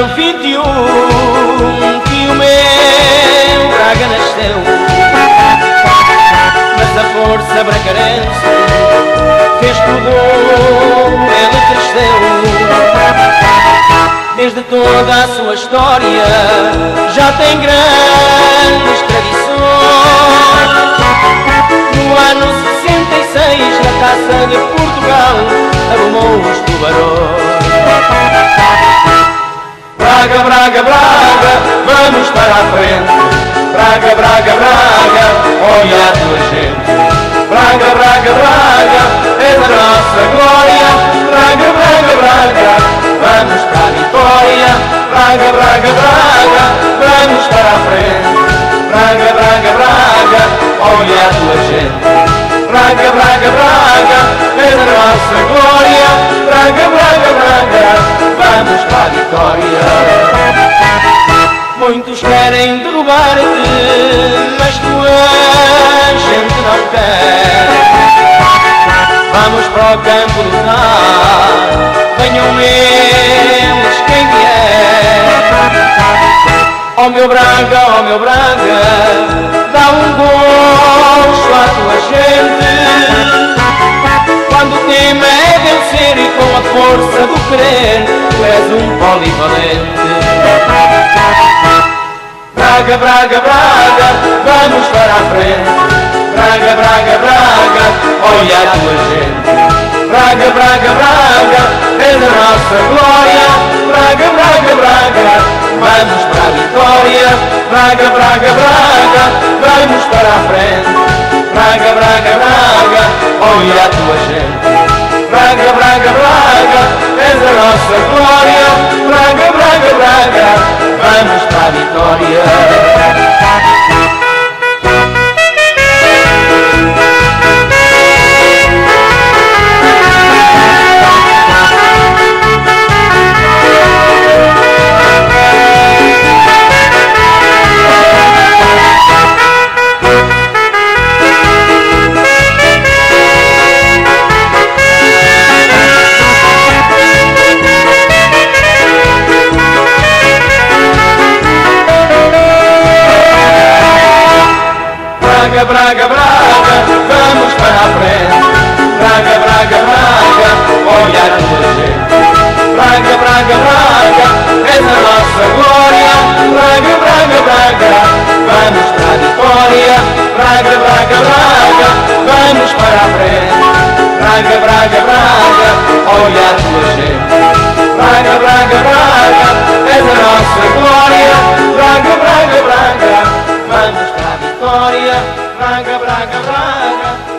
ano 21 que o meu. Braga nasceu Mas a força bracarense fez tudo, ele cresceu. Desde toda a sua história já tem grandes tradições. No ano 66 na caça de Portugal arrumou os tubarões. Braga, Braga, Braga, vamos para a frente. Braga, Braga, Braga, olha a tua gente. Braga, Braga, Braga, é da nossa glória. Braga, Braga, Braga, vamos para a vitória. Braga, Braga, Braga, vamos para a frente. Braga, Braga, Braga, olha a tua gente. Meu Braga, ó oh meu Braga, dá um gosto à tua gente. Quando o tema é vencer e com a força do querer, tu és um polivalente. Braga, Braga, Braga, vamos para a frente. Braga, Braga, Braga, olha a tua gente. Braga, Braga, Braga, é da nossa glória. Braga, Braga, Braga, vamos para a. Braga, Braga, Braga, vamos para a frente. Braga, Braga, Braga, olha a tua gente. Braga, Braga, Braga, és a nossa glória. És a nossa glória. Braga, Braga, Braga, vamos para a vitória. Braga, Braga, Braga, vamos para a frente. Braga, Braga, Braga, olha a tua gente. Braga, Braga, Braga, és a nossa glória. Braga, Braga, Braga, vamos para a vitória. Braga, Braga, Braga.